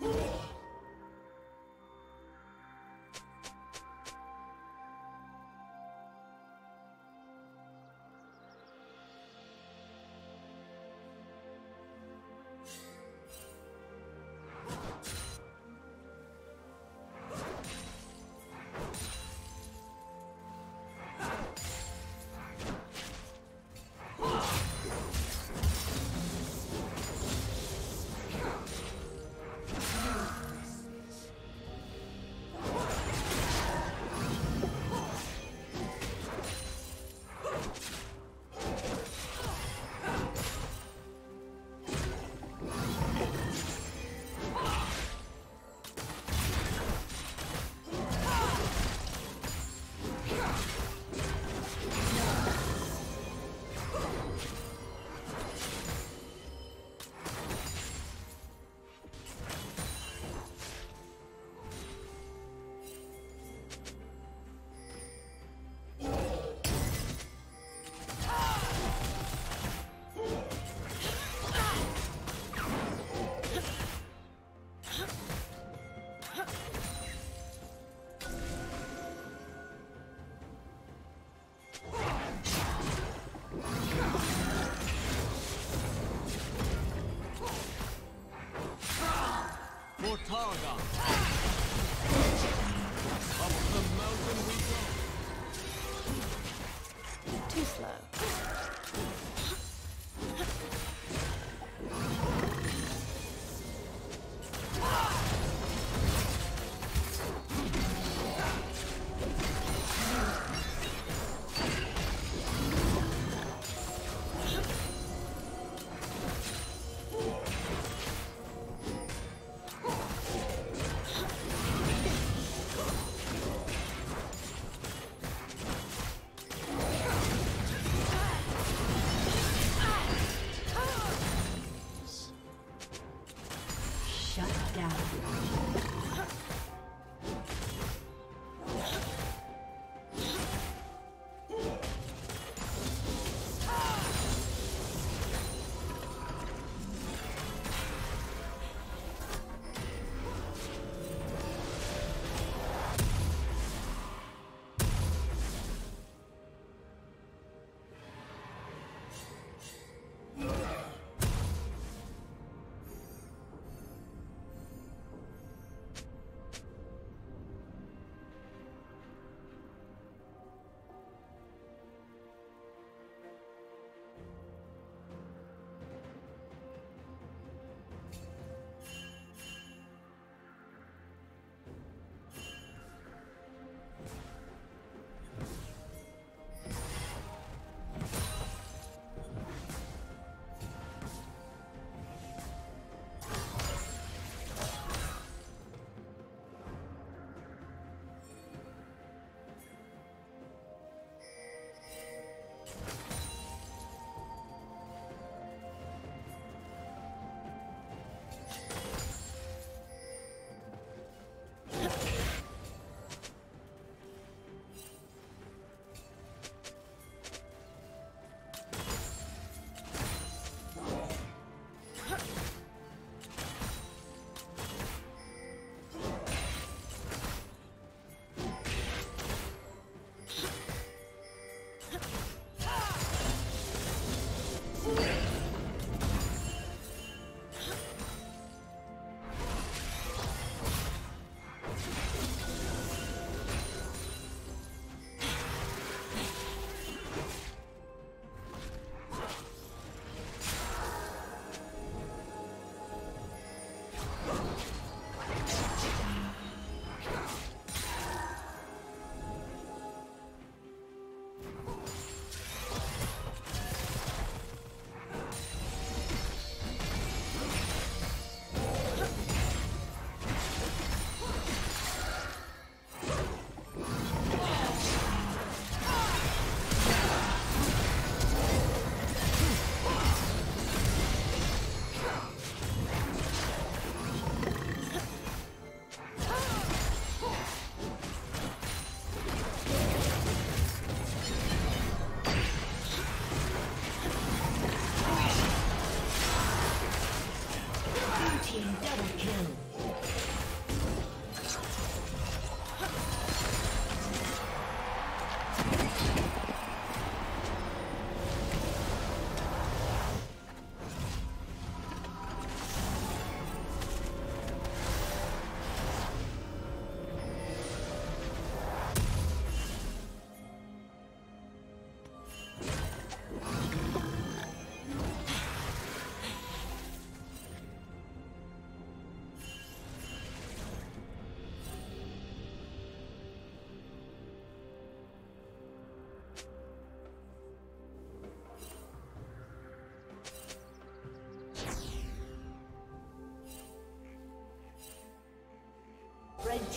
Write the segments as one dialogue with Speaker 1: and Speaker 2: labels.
Speaker 1: Whoa!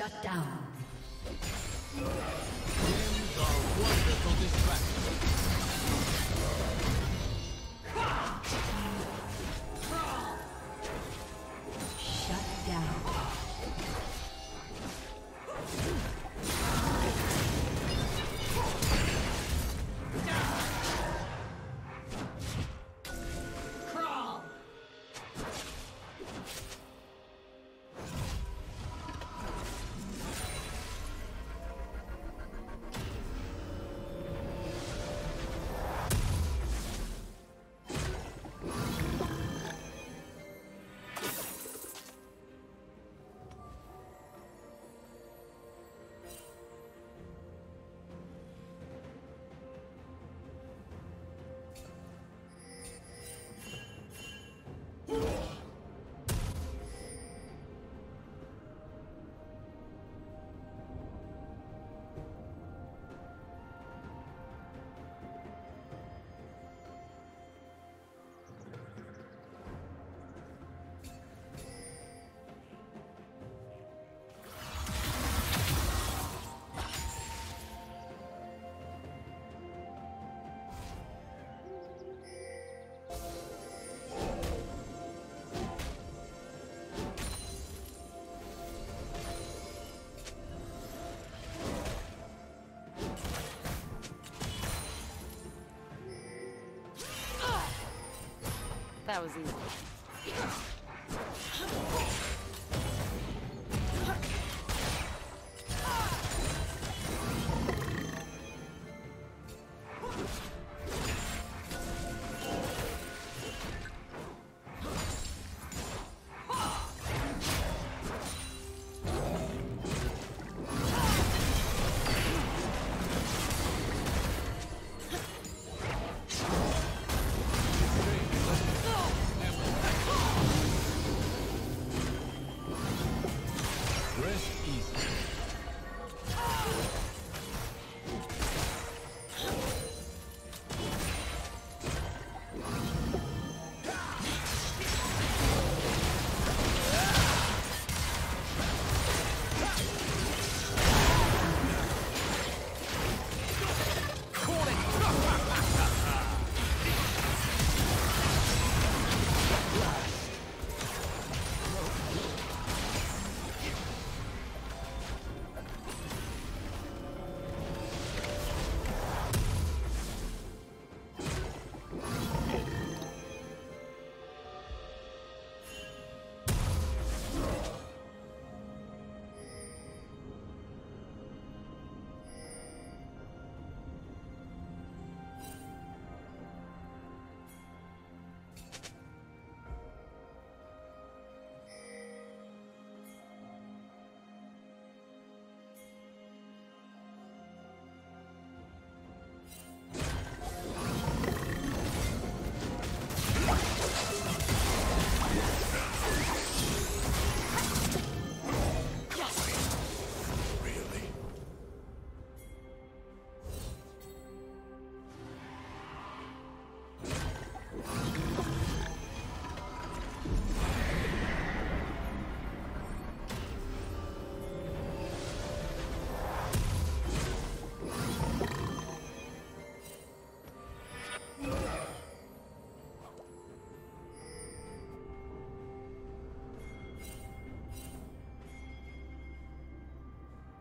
Speaker 1: Shut down.
Speaker 2: That was easy.